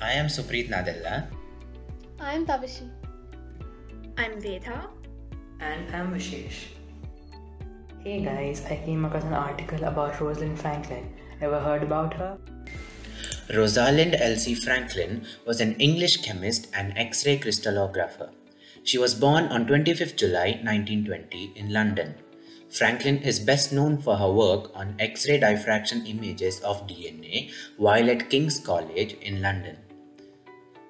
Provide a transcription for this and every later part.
I am Supreeth Nadella. I am Tavishi. I'm Vedha. And I'm Vishesh. Hey guys, I came across an article about Rosalind Franklin. Ever heard about her? Rosalind Elsie Franklin was an English chemist and X-ray crystallographer. She was born on 25th July 1920 in London. Franklin is best known for her work on X-ray diffraction images of DNA while at King's College in London.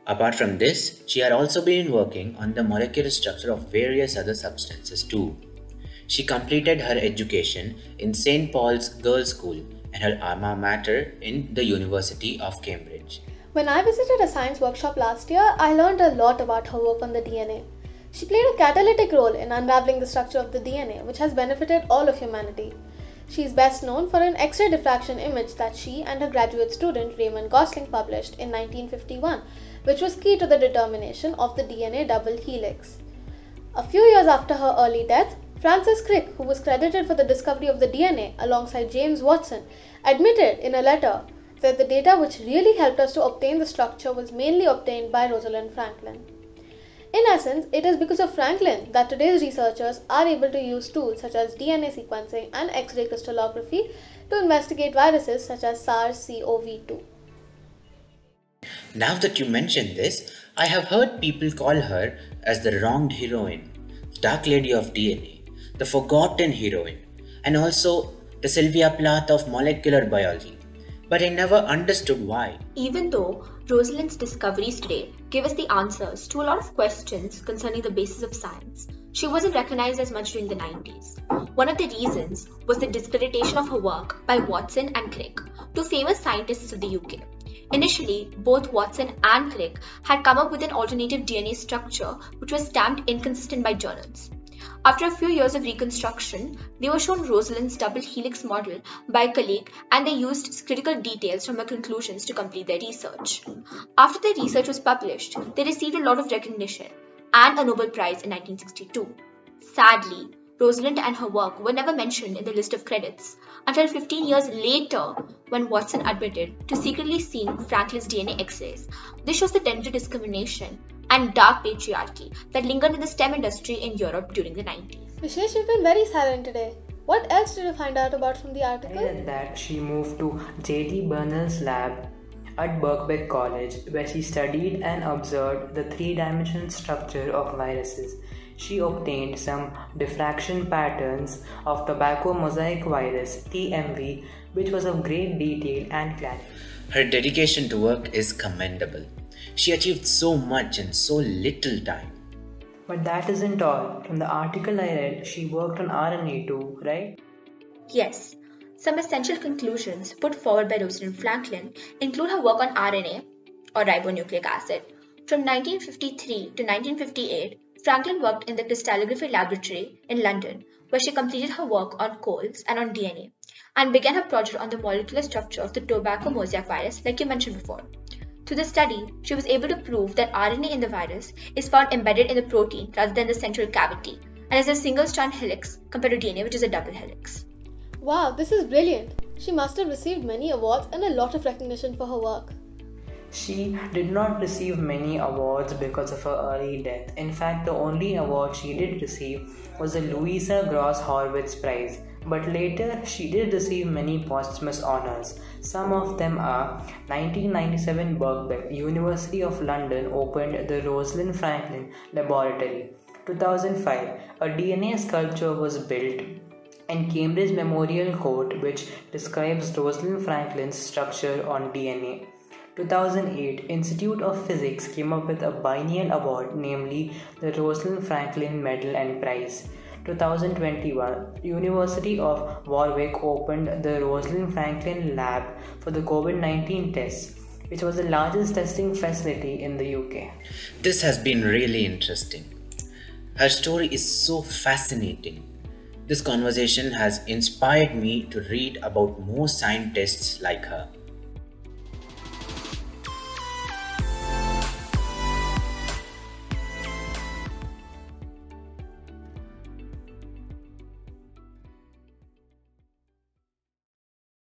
Apart from this, she had also been working on the molecular structure of various other substances too. She completed her education in St. Paul's Girls' School and her alma mater in the University of Cambridge. When I visited a science workshop last year, I learned a lot about her work on the DNA. She played a catalytic role in unraveling the structure of the DNA, which has benefited all of humanity. She is best known for an X ray diffraction image that she and her graduate student Raymond Gosling published in 1951, which was key to the determination of the DNA double helix. A few years after her early death, Francis Crick, who was credited for the discovery of the DNA alongside James Watson, admitted in a letter that the data which really helped us to obtain the structure was mainly obtained by Rosalind Franklin. In essence, it is because of Franklin that today's researchers are able to use tools such as DNA sequencing and X ray crystallography to investigate viruses such as SARS CoV 2. Now that you mention this, I have heard people call her as the wronged heroine, the Dark Lady of DNA, the forgotten heroine, and also the Sylvia Plath of molecular biology but I never understood why. Even though Rosalind's discoveries today give us the answers to a lot of questions concerning the basis of science, she wasn't recognized as much during the 90s. One of the reasons was the discreditation of her work by Watson and Crick, two famous scientists of the UK. Initially, both Watson and Crick had come up with an alternative DNA structure which was stamped inconsistent by journals. After a few years of reconstruction, they were shown Rosalind's double helix model by a colleague and they used critical details from her conclusions to complete their research. After their research was published, they received a lot of recognition and a Nobel Prize in 1962. Sadly, Rosalind and her work were never mentioned in the list of credits until 15 years later when Watson admitted to secretly seeing Franklin's DNA X-rays. This shows the danger discrimination and dark patriarchy that lingered in the STEM industry in Europe during the 90s. Vishesh, you've been very silent today. What else did you find out about from the article? I read that she moved to J.D. Bernal's lab at Birkbeck College, where she studied and observed the three dimensional structure of viruses she obtained some diffraction patterns of tobacco mosaic virus TMV, which was of great detail and clarity. Her dedication to work is commendable. She achieved so much in so little time. But that isn't all. From the article I read, she worked on RNA too, right? Yes. Some essential conclusions put forward by Rosalind Franklin include her work on RNA, or ribonucleic acid. From 1953 to 1958, Franklin worked in the crystallography laboratory in London, where she completed her work on coals and on DNA, and began her project on the molecular structure of the tobacco mosaic virus, like you mentioned before. Through the study, she was able to prove that RNA in the virus is found embedded in the protein rather than the central cavity, and is a single strand helix compared to DNA, which is a double helix. Wow, this is brilliant! She must have received many awards and a lot of recognition for her work. She did not receive many awards because of her early death. In fact, the only award she did receive was the Louisa Gross Horwitz Prize. But later, she did receive many posthumous honors. Some of them are 1997 Birkbeck, University of London opened the Rosalind Franklin Laboratory. 2005, a DNA sculpture was built in Cambridge Memorial Court which describes Rosalind Franklin's structure on DNA. 2008, Institute of Physics came up with a biennial award, namely the Rosalind Franklin Medal and Prize. 2021, University of Warwick opened the Rosalind Franklin Lab for the COVID-19 tests, which was the largest testing facility in the UK. This has been really interesting. Her story is so fascinating. This conversation has inspired me to read about more scientists like her.